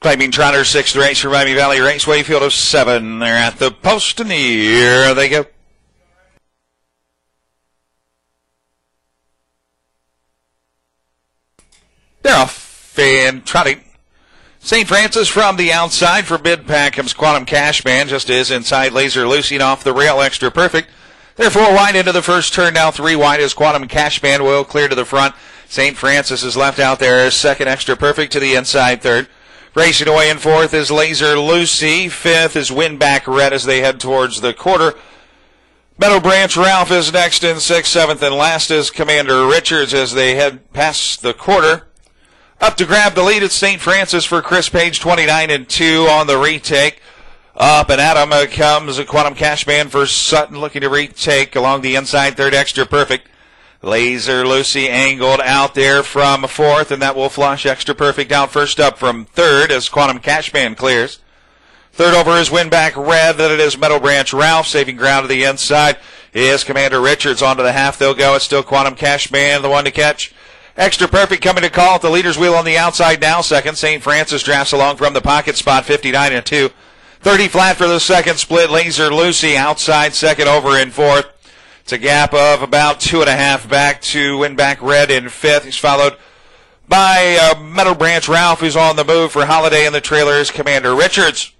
Claiming Trotter, sixth race for Miami Valley Raceway, field of seven. They're at the post, and here they go. They're off and trotting. St. Francis from the outside for Bid Pack comes Quantum Cashman, just as inside Laser Lucy off the rail, extra perfect. They're four wide into the first turn, now three wide as Quantum Cashman will clear to the front. St. Francis is left out there, second extra perfect to the inside third. Racing away in fourth is Laser Lucy. Fifth is Winbak Red as they head towards the quarter. Meadow Branch Ralph is next in sixth, seventh, and last is Commander Richards as they head past the quarter. Up to grab the lead at St. Francis for Chris Page, 29 and 2 on the retake. Up and at him comes a Quantum Cashman for Sutton looking to retake along the inside third extra perfect. Laser Lucy angled out there from fourth, and that will flush extra perfect out first up from third as Quantum Cashman clears. Third over is Winbak Red. Then it is Meadow Branch Ralph saving ground to the inside. Is Commander Richards onto the half. They'll go. It's still Quantum Cashman, the one to catch. Extra perfect coming to call at the leader's wheel on the outside now. Second, St. Francis drafts along from the pocket spot, 59 and 2. 30 flat for the second split. Laser Lucy outside second over in fourth. It's a gap of about two and a half back to Winbak Red in fifth. He's followed by uh, Meadow Branch Ralph, who's on the move for Holiday in the trailers. Commander Richards.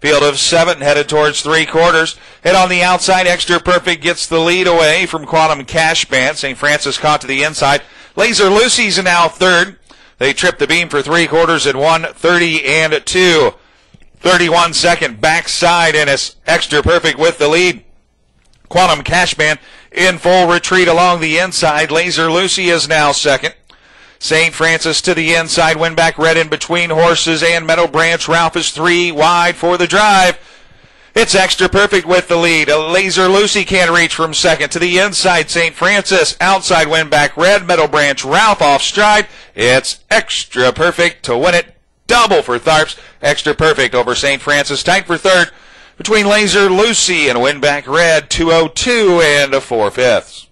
Field of seven headed towards three quarters. Head on the outside. Extra perfect gets the lead away from Quantum Cashman. St. Francis caught to the inside. Laser Lucy's now third. They trip the beam for three quarters at 130 and two. 31 second backside and it's extra perfect with the lead. Quantum Cashman in full retreat along the inside. Laser Lucy is now second. St. Francis to the inside. Winbak Red in between horses and Meadow Branch. Ralph is three wide for the drive. It's extra perfect with the lead. A laser Lucy can't reach from second to the inside. St. Francis outside Winbak Red. Meadow Branch Ralph off stride. It's extra perfect to win it. Double for Tharps. Extra perfect over St. Francis. Tight for third between Laser Lucy and Winbak Red. 202 and a four fifths.